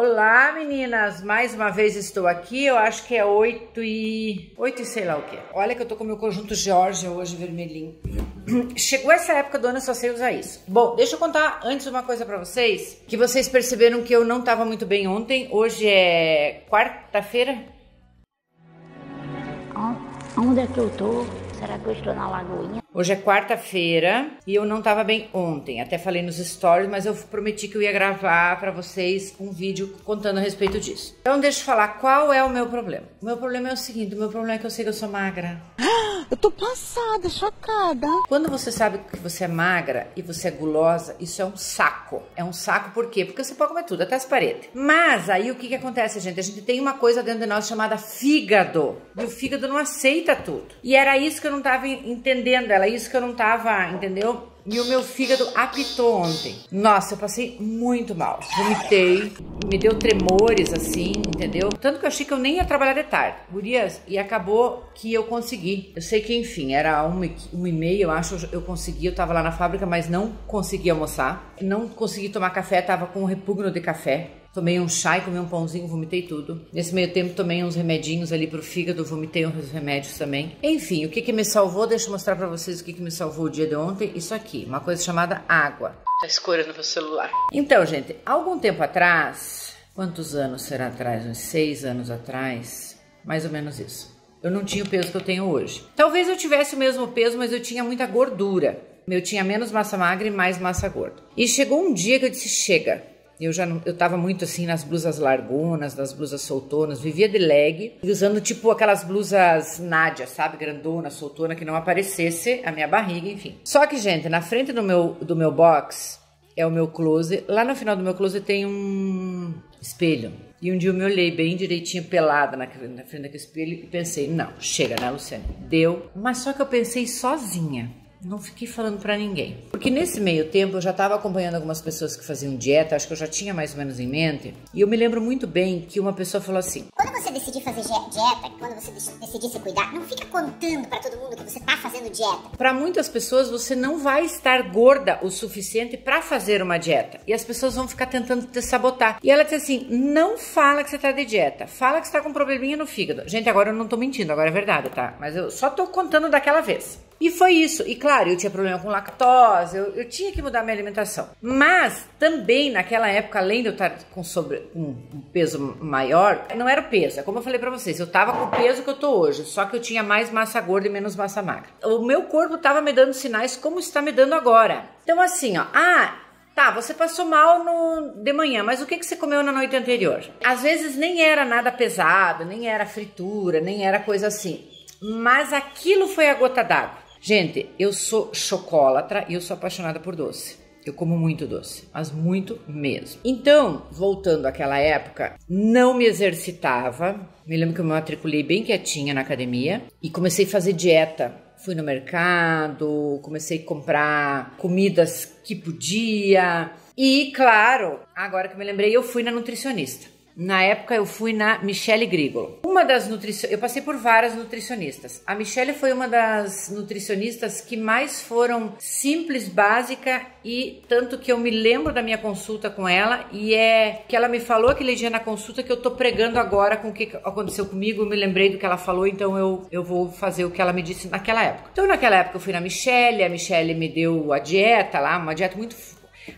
Olá, meninas! Mais uma vez estou aqui. Eu acho que é 8 e. 8 e sei lá o que. Olha que eu tô com meu conjunto Georgia hoje vermelhinho. Chegou essa época do ano, eu só sei usar isso. Bom, deixa eu contar antes uma coisa para vocês. Que vocês perceberam que eu não tava muito bem ontem. Hoje é quarta-feira. Onde é que eu tô? Será que eu estou na Lagoinha? Hoje é quarta-feira e eu não tava bem ontem. Até falei nos stories, mas eu prometi que eu ia gravar para vocês um vídeo contando a respeito disso. Então deixa eu falar qual é o meu problema. O meu problema é o seguinte, o meu problema é que eu sei que eu sou magra. Eu tô passada, chocada. Quando você sabe que você é magra e você é gulosa, isso é um saco. É um saco por quê? Porque você pode comer tudo, até as paredes. Mas aí o que que acontece, gente? A gente tem uma coisa dentro de nós chamada fígado. E o fígado não aceita tudo. E era isso que eu não tava entendendo. Era isso que eu não tava, entendeu? E o meu fígado apitou ontem. Nossa, eu passei muito mal. Vomitei, me deu tremores assim, entendeu? Tanto que eu achei que eu nem ia trabalhar de tarde. Gurias, e acabou que eu consegui. Eu sei que, enfim, era uma, uma e meia, eu acho, eu consegui. Eu tava lá na fábrica, mas não consegui almoçar. Não consegui tomar café, tava com um repugno de café. Tomei um chá e comi um pãozinho, vomitei tudo. Nesse meio tempo tomei uns remedinhos ali pro fígado, vomitei uns remédios também. Enfim, o que que me salvou? Deixa eu mostrar para vocês o que que me salvou o dia de ontem. Isso aqui, uma coisa chamada água. Tá escorando meu celular. Então, gente, algum tempo atrás, quantos anos será atrás? Uns seis anos atrás, mais ou menos isso. Eu não tinha o peso que eu tenho hoje. Talvez eu tivesse o mesmo peso, mas eu tinha muita gordura. Eu tinha menos massa magra e mais massa gorda. E chegou um dia que eu disse: chega, eu já não, eu tava muito assim nas blusas largonas, nas blusas soltonas, vivia de leg, usando tipo aquelas blusas Nádia, sabe, grandona, soltona, que não aparecesse a minha barriga, enfim. Só que, gente, na frente do meu do meu box é o meu closet. Lá no final do meu closet tem um espelho. E um dia eu me olhei bem direitinho, pelada na, na frente daquele espelho e pensei, não, chega, né, Luciane? Deu. Mas só que eu pensei sozinha. Não fiquei falando para ninguém. Porque nesse meio tempo eu já estava acompanhando algumas pessoas que faziam dieta, acho que eu já tinha mais ou menos em mente. E eu me lembro muito bem que uma pessoa falou assim: Quando você decidir fazer dieta, quando você decidir se cuidar, não fica contando para todo mundo que você tá fazendo dieta. Para muitas pessoas você não vai estar gorda o suficiente para fazer uma dieta. E as pessoas vão ficar tentando te sabotar. E ela disse assim: "Não fala que você tá de dieta. Fala que você tá com um probleminha no fígado". Gente, agora eu não tô mentindo, agora é verdade, tá? Mas eu só tô contando daquela vez. E foi isso. E claro, eu tinha problema com lactose, eu, eu tinha que mudar minha alimentação. Mas também naquela época, além de eu estar com, sobre, com um peso maior, não era o peso. É como eu falei pra vocês, eu tava com o peso que eu tô hoje, só que eu tinha mais massa gorda e menos massa magra. O meu corpo tava me dando sinais como está me dando agora. Então assim, ó, ah, Tá, você passou mal no, de manhã, mas o que, que você comeu na noite anterior? Às vezes nem era nada pesado, nem era fritura, nem era coisa assim. Mas aquilo foi a gota d'água. Gente, eu sou chocolatra e eu sou apaixonada por doce. Eu como muito doce, mas muito mesmo. Então, voltando àquela época, não me exercitava. Me lembro que eu me matriculei bem quietinha na academia e comecei a fazer dieta. Fui no mercado, comecei a comprar comidas que podia. E, claro, agora que eu me lembrei, eu fui na nutricionista. Na época eu fui na Michelle Grigolo. Uma das nutricionistas, eu passei por várias nutricionistas. A Michelle foi uma das nutricionistas que mais foram simples, básica e tanto que eu me lembro da minha consulta com ela e é que ela me falou aquele dia na consulta que eu tô pregando agora com o que aconteceu comigo, eu me lembrei do que ela falou, então eu, eu vou fazer o que ela me disse naquela época. Então naquela época eu fui na Michelle, a Michelle me deu a dieta lá, uma dieta muito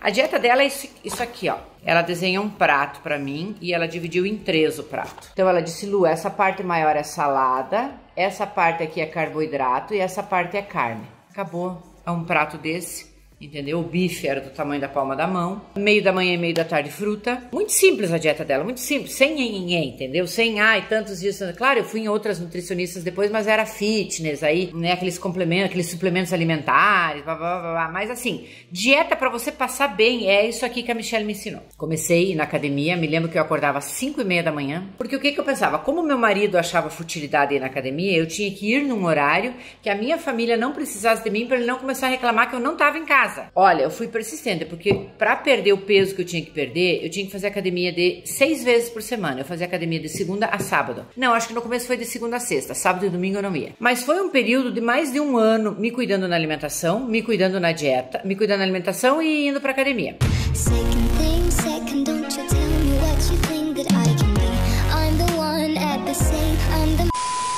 a dieta dela é isso, aqui, ó. Ela desenha um prato para mim e ela dividiu em três o prato. Então ela disse, Lu, essa parte maior é salada, essa parte aqui é carboidrato e essa parte é carne. Acabou. É um prato desse entendeu? O bife era do tamanho da palma da mão. Meio da manhã e meio da tarde, fruta. Muito simples a dieta dela, muito simples. Sem ninguém, entendeu? Sem, ai, tantos dias. Claro, eu fui em outras nutricionistas depois, mas era fitness, aí, né? Aqueles complementos, aqueles suplementos alimentares, blá, blá, blá, blá. Mas assim, dieta para você passar bem, é isso aqui que a Michelle me ensinou. Comecei na academia, me lembro que eu acordava às 5 e meia da manhã, porque o que que eu pensava? Como meu marido achava futilidade ir na academia, eu tinha que ir num horário que a minha família não precisasse de mim para ele não começar a reclamar que eu não estava em casa casa. Olha, eu fui persistente, porque para perder o peso que eu tinha que perder, eu tinha que fazer academia de seis vezes por semana. Eu fazia academia de segunda a sábado. Não, acho que no começo foi de segunda a sexta. Sábado e domingo eu não ia. Mas foi um período de mais de um ano me cuidando na alimentação, me cuidando na dieta, me cuidando na alimentação e indo pra academia. Second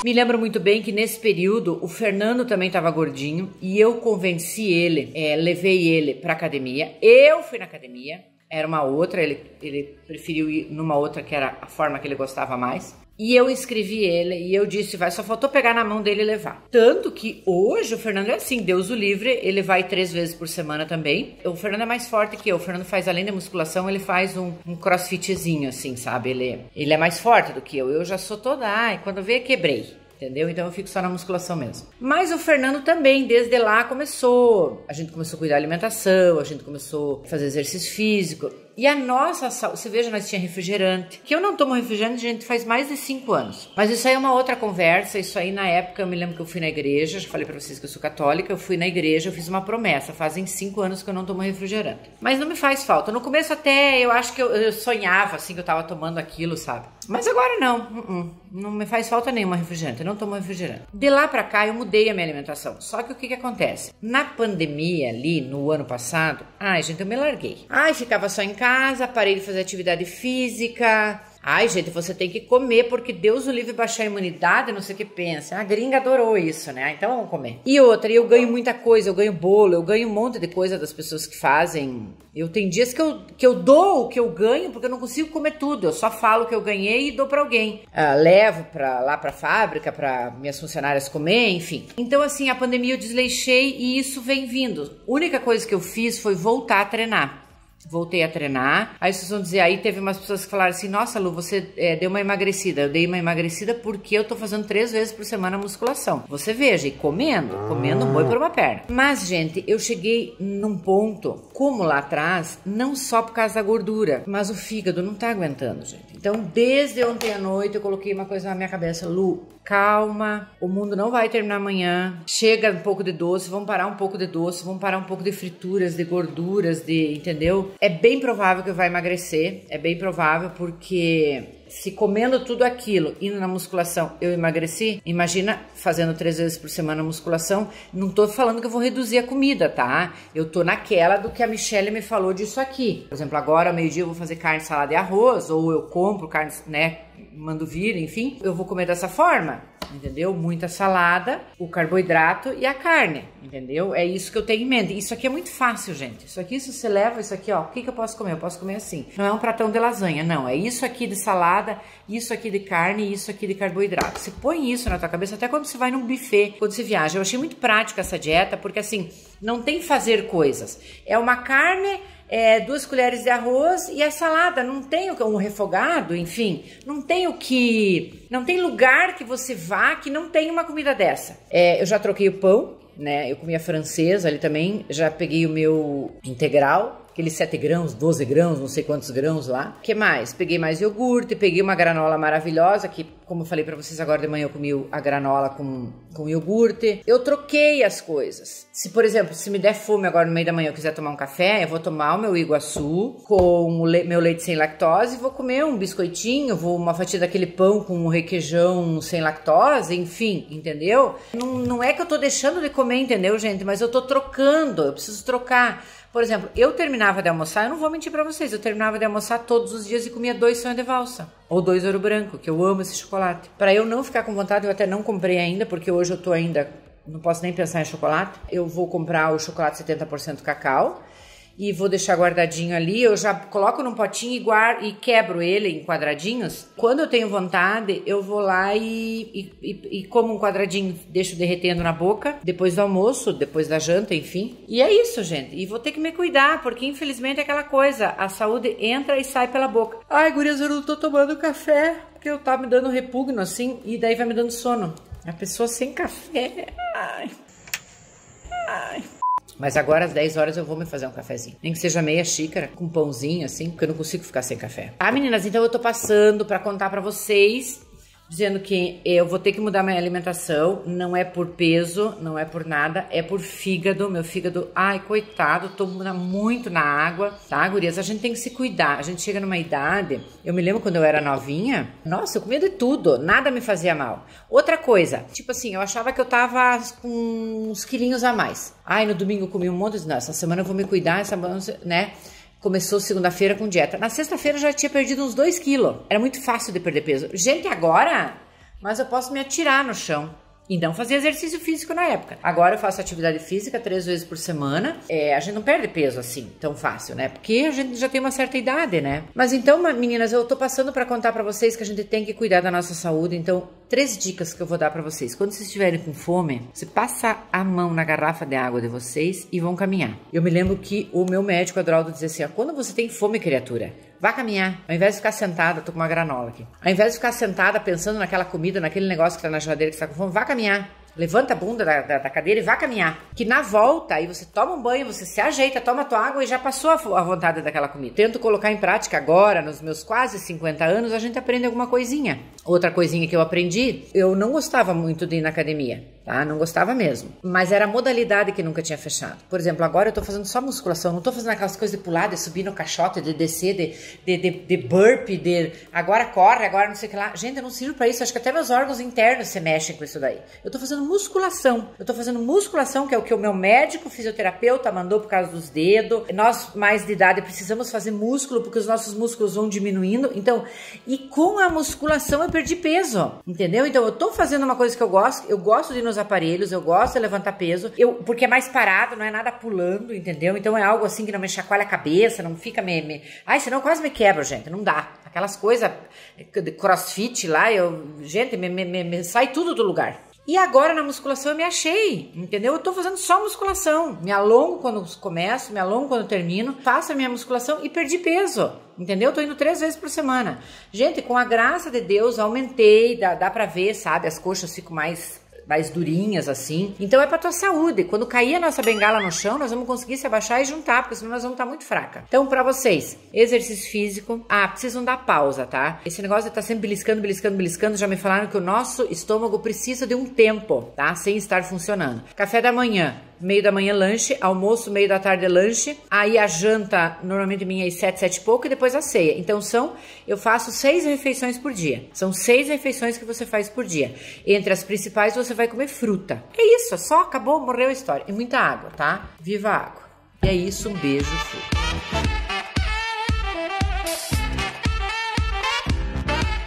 Me lembro muito bem que nesse período o Fernando também estava gordinho e eu convenci ele, é, levei ele pra academia. Eu fui na academia, era uma outra, ele, ele preferiu ir numa outra que era a forma que ele gostava mais. E eu inscrevi ele e eu disse, vai, só faltou pegar na mão dele e levar. Tanto que hoje o Fernando é assim, Deus o livre, ele vai três vezes por semana também. O Fernando é mais forte que eu. O Fernando faz, além da musculação, ele faz um, um crossfitzinho, assim, sabe? Ele, ele é mais forte do que eu. Eu já sou toda, ai, quando veio, quebrei entendeu? Então eu fico só na musculação mesmo. Mas o Fernando também, desde lá, começou. A gente começou a cuidar da alimentação, a gente começou a fazer exercício físico. E a nossa saúde, você veja, nós tinha refrigerante. Que eu não tomo refrigerante, gente, faz mais de cinco anos. Mas isso aí é uma outra conversa. Isso aí, na época, eu me lembro que eu fui na igreja. Já falei pra vocês que eu sou católica. Eu fui na igreja, eu fiz uma promessa. Fazem cinco anos que eu não tomo refrigerante. Mas não me faz falta. No começo, até eu acho que eu, eu sonhava, assim, que eu tava tomando aquilo, sabe? Mas agora não. Uh -uh. Não me faz falta nenhuma refrigerante. Eu não tomo refrigerante. De lá pra cá, eu mudei a minha alimentação. Só que o que que acontece? Na pandemia, ali, no ano passado, ai, gente, eu me larguei. Ai, ficava só em casa, parei de fazer atividade física. Ai, gente, você tem que comer porque Deus o livre baixar a imunidade, não sei o que pensa. A gringa adorou isso, né? Então vamos comer. E outra, eu ganho muita coisa, eu ganho bolo, eu ganho um monte de coisa das pessoas que fazem. Eu tenho dias que eu, que eu dou o que eu ganho porque eu não consigo comer tudo. Eu só falo que eu ganhei e dou para alguém. Ah, levo para lá para fábrica para minhas funcionárias comer, enfim. Então assim, a pandemia eu desleixei e isso vem vindo. A única coisa que eu fiz foi voltar a treinar voltei a treinar. Aí vocês vão dizer, aí teve umas pessoas que falaram assim, nossa Lu, você é, deu uma emagrecida. Eu dei uma emagrecida porque eu tô fazendo três vezes por semana musculação. Você veja, e comendo, comendo um boi por uma perna. Mas, gente, eu cheguei num ponto, como lá atrás, não só por causa da gordura, mas o fígado não tá aguentando, gente. Então, desde ontem à noite, eu coloquei uma coisa na minha cabeça, Lu, calma, o mundo não vai terminar amanhã. Chega um pouco de doce, vamos parar um pouco de doce, vamos parar um pouco de frituras, de gorduras, de, entendeu? É bem provável que vá emagrecer, é bem provável porque se comendo tudo aquilo, indo na musculação, eu emagreci, imagina fazendo três vezes por semana musculação, não tô falando que eu vou reduzir a comida, tá? Eu tô naquela do que a Michelle me falou disso aqui. Por exemplo, agora, meio-dia, eu vou fazer carne, salada e arroz, ou eu compro carne, né, mando vir, enfim, eu vou comer dessa forma entendeu? Muita salada, o carboidrato e a carne, entendeu? É isso que eu tenho em mente. Isso aqui é muito fácil, gente. Isso aqui, se você leva isso aqui, ó, o que, que eu posso comer? Eu posso comer assim. Não é um pratão de lasanha, não. É isso aqui de salada, isso aqui de carne isso aqui de carboidrato. Você põe isso na tua cabeça até quando você vai num buffet, quando você viaja. Eu achei muito prática essa dieta, porque assim, não tem fazer coisas. É uma carne é, duas colheres de arroz e a salada. Não tem um refogado, enfim, não tem o que. Não tem lugar que você vá que não tenha uma comida dessa. É, eu já troquei o pão, né? Eu comia francesa ali também, já peguei o meu integral aqueles 7 grãos, 12 grãos, não sei quantos grãos lá. que mais? Peguei mais iogurte, peguei uma granola maravilhosa, que como eu falei para vocês agora de manhã, eu comi a granola com, com iogurte. Eu troquei as coisas. Se, por exemplo, se me der fome agora no meio da manhã eu quiser tomar um café, eu vou tomar o meu iguaçu com o le meu leite sem lactose, vou comer um biscoitinho, vou uma fatia daquele pão com um requeijão sem lactose, enfim, entendeu? Não, não é que eu tô deixando de comer, entendeu, gente? Mas eu tô trocando, eu preciso trocar. Por exemplo, eu terminava de almoçar, eu não vou mentir para vocês, eu terminava de almoçar todos os dias e comia dois sonhos de valsa. Ou dois ouro branco, que eu amo esse chocolate. Para eu não ficar com vontade, eu até não comprei ainda, porque hoje eu tô ainda, não posso nem pensar em chocolate. Eu vou comprar o chocolate 70% cacau e vou deixar guardadinho ali. Eu já coloco num potinho e, guardo, e quebro ele em quadradinhos. Quando eu tenho vontade, eu vou lá e, e, e, como um quadradinho, deixo derretendo na boca, depois do almoço, depois da janta, enfim. E é isso, gente. E vou ter que me cuidar, porque infelizmente é aquela coisa, a saúde entra e sai pela boca. Ai, gurias, eu não tô tomando café, porque eu tá me dando repugno assim, e daí vai me dando sono. A pessoa sem café. Ai. Ai. Mas agora às 10 horas eu vou me fazer um cafezinho. Nem que seja meia xícara, com pãozinho assim, porque eu não consigo ficar sem café. Ah, meninas, então eu tô passando para contar para vocês dizendo que eu vou ter que mudar minha alimentação, não é por peso, não é por nada, é por fígado, meu fígado, ai, coitado, tô muito na água, tá, gurias? A gente tem que se cuidar, a gente chega numa idade, eu me lembro quando eu era novinha, nossa, eu comia de tudo, nada me fazia mal. Outra coisa, tipo assim, eu achava que eu tava com uns quilinhos a mais. Ai, no domingo eu comi um monte, não, essa semana eu vou me cuidar, essa né? Começou segunda-feira com dieta. Na sexta-feira já tinha perdido uns 2 quilos. Era muito fácil de perder peso. Gente, agora mas eu posso me atirar no chão e não fazia exercício físico na época. Agora eu faço atividade física três vezes por semana. É, a gente não perde peso assim tão fácil, né? Porque a gente já tem uma certa idade, né? Mas então, meninas, eu tô passando para contar para vocês que a gente tem que cuidar da nossa saúde. Então, três dicas que eu vou dar para vocês. Quando vocês estiverem com fome, você passa a mão na garrafa de água de vocês e vão caminhar. Eu me lembro que o meu médico, Adroaldo, dizia assim: quando você tem fome, criatura, Vá caminhar. Ao invés de ficar sentada, tô com uma granola aqui. Ao invés de ficar sentada pensando naquela comida, naquele negócio que tá na geladeira que você tá com fome, vá caminhar. Levanta a bunda da, da, da, cadeira e vá caminhar. Que na volta, aí você toma um banho, você se ajeita, toma tua água e já passou a, a vontade daquela comida. Tento colocar em prática agora, nos meus quase 50 anos, a gente aprende alguma coisinha. Outra coisinha que eu aprendi, eu não gostava muito de ir na academia tá? Não gostava mesmo. Mas era a modalidade que nunca tinha fechado. Por exemplo, agora eu tô fazendo só musculação, não tô fazendo aquelas coisas de pular, de subir no caixote, de descer, de, de, de, de burp, de agora corre, agora não sei o que lá. Gente, eu não sirvo para isso, acho que até meus órgãos internos se mexem com isso daí. Eu tô fazendo musculação. Eu tô fazendo musculação, que é o que o meu médico fisioterapeuta mandou por causa dos dedos. Nós, mais de idade, precisamos fazer músculo, porque os nossos músculos vão diminuindo. Então, e com a musculação eu perdi peso, entendeu? Então, eu tô fazendo uma coisa que eu gosto, eu gosto de nos aparelhos, eu gosto de levantar peso, eu, porque é mais parado, não é nada pulando, entendeu? Então é algo assim que não me chacoalha a cabeça, não fica me. me... Ai, senão eu quase me quebro, gente, não dá. Aquelas coisas de crossfit lá, eu. Gente, me, me, me sai tudo do lugar. E agora na musculação eu me achei, entendeu? Eu tô fazendo só musculação. Me alongo quando começo, me alongo quando termino, faço a minha musculação e perdi peso, entendeu? Tô indo três vezes por semana. Gente, com a graça de Deus, aumentei, dá, dá pra ver, sabe? As coxas ficam mais mais durinhas assim. Então é para tua saúde. Quando cair a nossa bengala no chão, nós vamos conseguir se abaixar e juntar, porque senão nós vamos estar tá muito fraca. Então, para vocês, exercício físico. Ah, precisam dar pausa, tá? Esse negócio de estar tá sempre beliscando, beliscando, beliscando, já me falaram que o nosso estômago precisa de um tempo, tá? Sem estar funcionando. Café da manhã, meio da manhã lanche, almoço, meio da tarde lanche, aí a janta normalmente minha é sete, sete e pouco e depois a ceia. Então são, eu faço seis refeições por dia. São seis refeições que você faz por dia. Entre as principais você vai comer fruta. É isso, só acabou, morreu a história. E muita água, tá? Viva a água. E é isso, um beijo, fui.